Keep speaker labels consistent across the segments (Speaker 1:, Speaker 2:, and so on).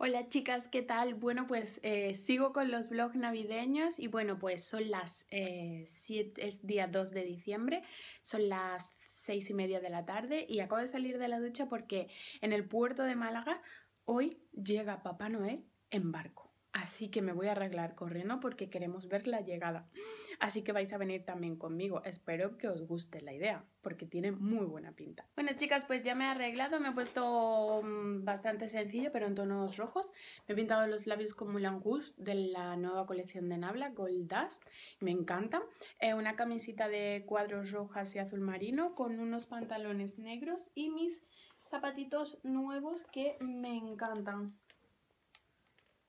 Speaker 1: Hola chicas, ¿qué tal? Bueno, pues eh, sigo con los vlogs navideños y bueno, pues son las 7, es día 2 de diciembre, son las 6 y media de la tarde y acabo de salir de la ducha porque en el puerto de Málaga hoy llega Papá Noel en barco. Así que me voy a arreglar corriendo porque queremos ver la llegada. Así que vais a venir también conmigo. Espero que os guste la idea porque tiene muy buena pinta. Bueno chicas, pues ya me he arreglado. Me he puesto mm, bastante sencillo pero en tonos rojos. Me he pintado los labios con Moulin Rouge de la nueva colección de Nabla, Gold Dust. Me encanta. Eh, una camisita de cuadros rojas y azul marino con unos pantalones negros y mis zapatitos nuevos que me encantan.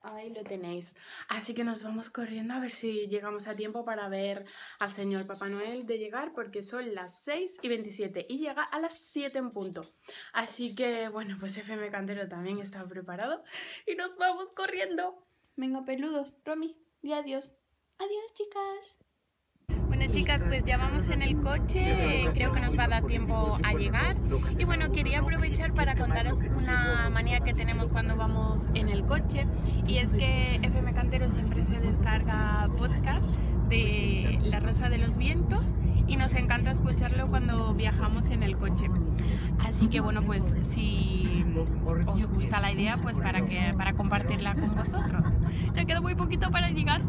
Speaker 1: Ahí lo tenéis. Así que nos vamos corriendo a ver si llegamos a tiempo para ver al señor Papá Noel de llegar porque son las 6 y 27 y llega a las 7 en punto. Así que bueno, pues FM Cantero también está preparado y nos vamos corriendo. Venga, peludos, Romy, di adiós. Adiós, chicas. Chicas, pues ya vamos en el coche, creo que nos va a dar tiempo a llegar y bueno, quería aprovechar para contaros una manía que tenemos cuando vamos en el coche y es que FM Cantero siempre se descarga podcast de La Rosa de los Vientos y nos encanta escucharlo cuando viajamos en el coche. Así que bueno, pues si os gusta la idea, pues para, que, para compartirla con vosotros. Ya queda muy poquito para llegar.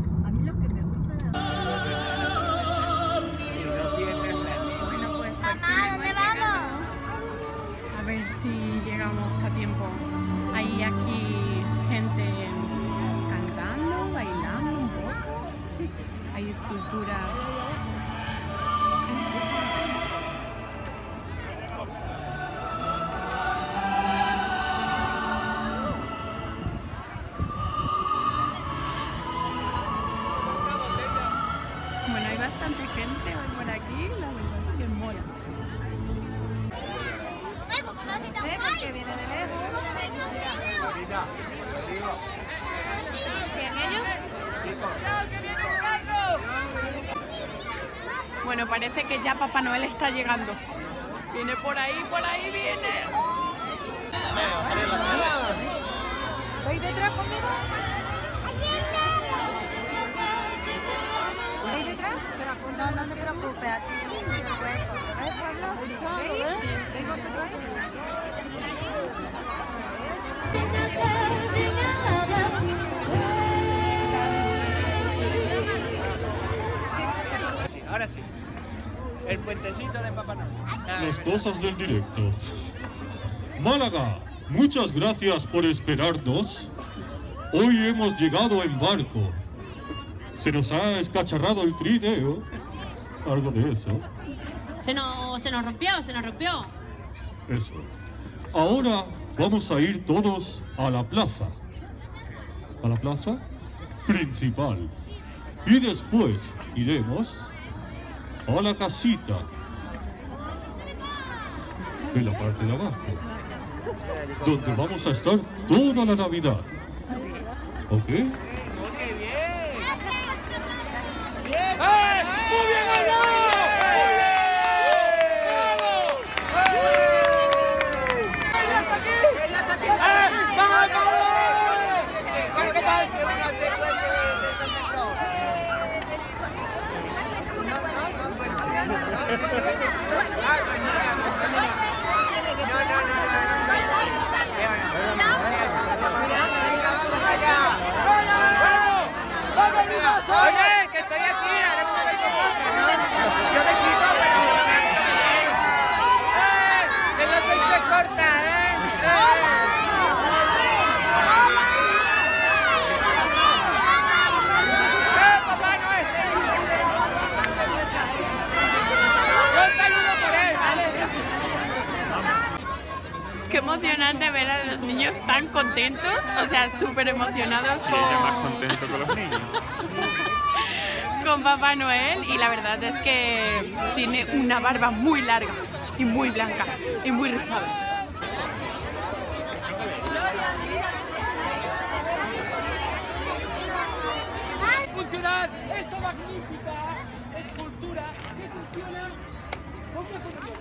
Speaker 1: Bueno, hay bastante gente hoy por aquí, la verdad es que mola. porque viene de lejos. ¿Quién ellos? Bueno, parece que ya Papá Noel está llegando. Viene por ahí, por ahí viene. ¿Veis detrás conmigo? ¿Veis detrás? Pero no te preocupes, aquí. ¿Veis vosotros
Speaker 2: El puentecito de Papá Noel.
Speaker 3: Las cosas del directo. Málaga, muchas gracias por esperarnos. Hoy hemos llegado en barco. Se nos ha escacharrado el trineo. Algo de eso.
Speaker 4: Se nos, se nos rompió, se nos rompió.
Speaker 3: Eso. Ahora vamos a ir todos a la plaza. A la plaza principal. Y después iremos a la casita. En la parte de abajo. Donde vamos a estar toda la Navidad. ¿Ok?
Speaker 2: bien! ¡Eh! ¡Muy bien Oye, que estoy aquí, ahora me voy Yo me quito, pero... ¡Eh! ¡Que no soy corta, eh!
Speaker 1: Qué emocionante ver a los niños tan contentos, o sea, súper emocionados
Speaker 5: con... más contento con los niños.
Speaker 1: con Papá Noel y la verdad es que tiene una barba muy larga y muy blanca y muy rizada.
Speaker 2: funcionar esta magnífica escultura que funciona ¿con qué funciona?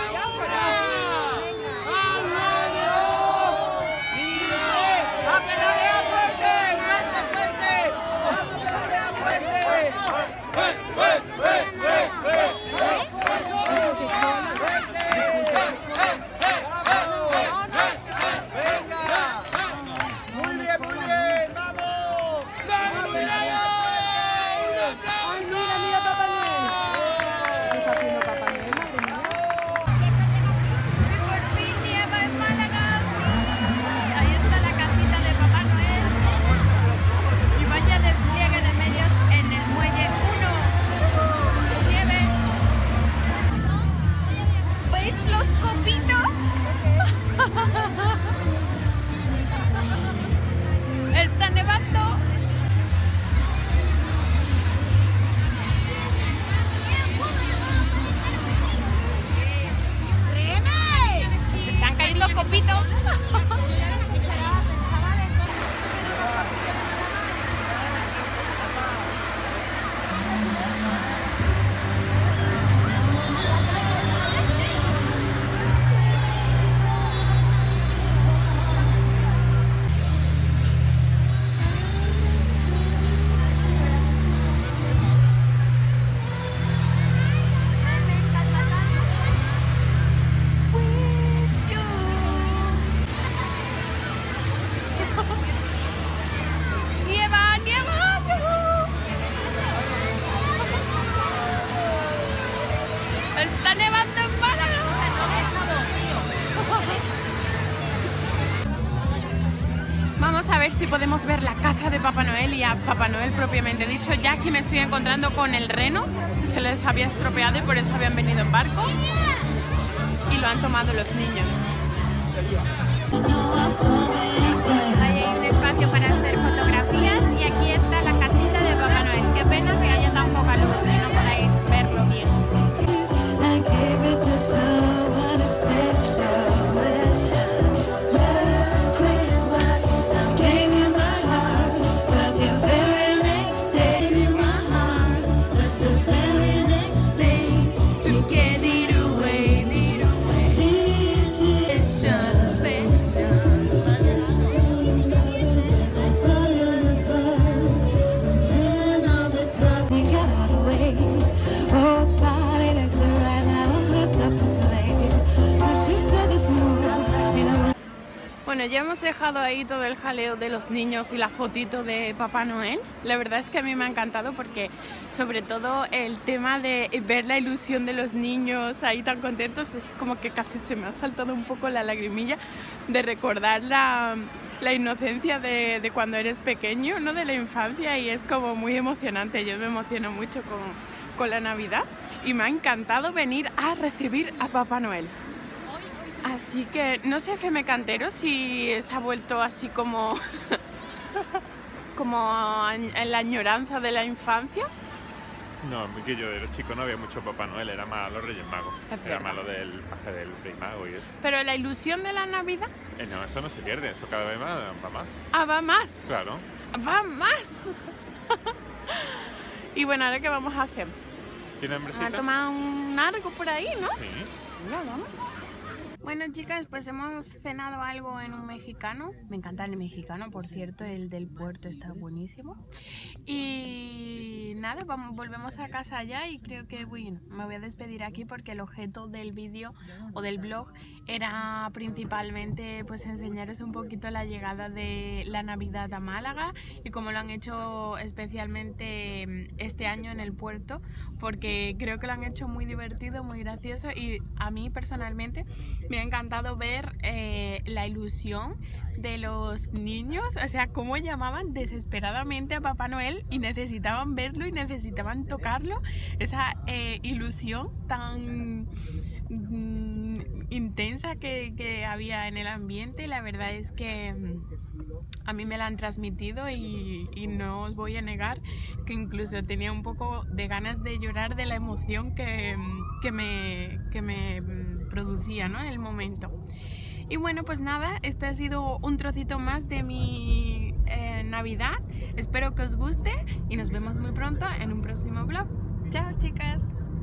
Speaker 6: Muy
Speaker 7: ver si podemos ver la casa de Papá Noel y a Papá Noel propiamente dicho, ya que me estoy encontrando con el reno. Se les había estropeado y por eso habían venido en barco. Y lo han tomado los niños.
Speaker 1: Bueno, ya hemos dejado ahí todo el jaleo de los niños y la fotito de Papá Noel. La verdad es que a mí me ha encantado porque sobre todo el tema de ver la ilusión de los niños ahí tan contentos es como que casi se me ha saltado un poco la lagrimilla de recordar la, la inocencia de, de cuando eres pequeño, ¿no? de la infancia y es como muy emocionante. Yo me emociono mucho con, con la Navidad y me ha encantado venir a recibir a Papá Noel. Así que no sé, Feme Cantero, si se ha vuelto así como. como en la añoranza de la infancia.
Speaker 5: No, que yo era chico no había mucho Papá Noel, era más los Reyes Magos. Era
Speaker 1: verdad.
Speaker 5: más lo del paje del Rey Mago y eso.
Speaker 1: Pero la ilusión de la Navidad.
Speaker 5: Eh, no, eso no se pierde, eso cada vez va, va más.
Speaker 1: Ah, va más.
Speaker 5: Claro.
Speaker 1: Va más. y bueno, ahora qué vamos a hacer.
Speaker 5: ¿Tiene
Speaker 1: A
Speaker 5: hambrecita?
Speaker 1: tomar un largo por ahí, ¿no?
Speaker 5: Sí.
Speaker 1: Venga, vamos. Bueno, chicas, pues hemos cenado algo en un mexicano. Me encanta el mexicano, por cierto, el del puerto está buenísimo. Y nada, vamos, volvemos a casa ya y creo que bueno, me voy a despedir aquí porque el objeto del vídeo o del blog era principalmente pues enseñaros un poquito la llegada de la Navidad a Málaga y cómo lo han hecho especialmente mm, este año en el puerto porque creo que lo han hecho muy divertido, muy gracioso y a mí personalmente me ha encantado ver eh, la ilusión de los niños, o sea, cómo llamaban desesperadamente a Papá Noel y necesitaban verlo y necesitaban tocarlo, esa eh, ilusión tan mm, intensa que, había en el ambiente, la verdad es que mm, a mí me la han transmitido y, y no os voy a negar que incluso tenía un poco de ganas de llorar de la emoción que, que me, que me mm, producía ¿no? el momento. Y bueno, pues nada, este ha sido un trocito más de mi eh, Navidad. Espero que os guste y nos vemos muy pronto en un próximo vlog. Chao chicas.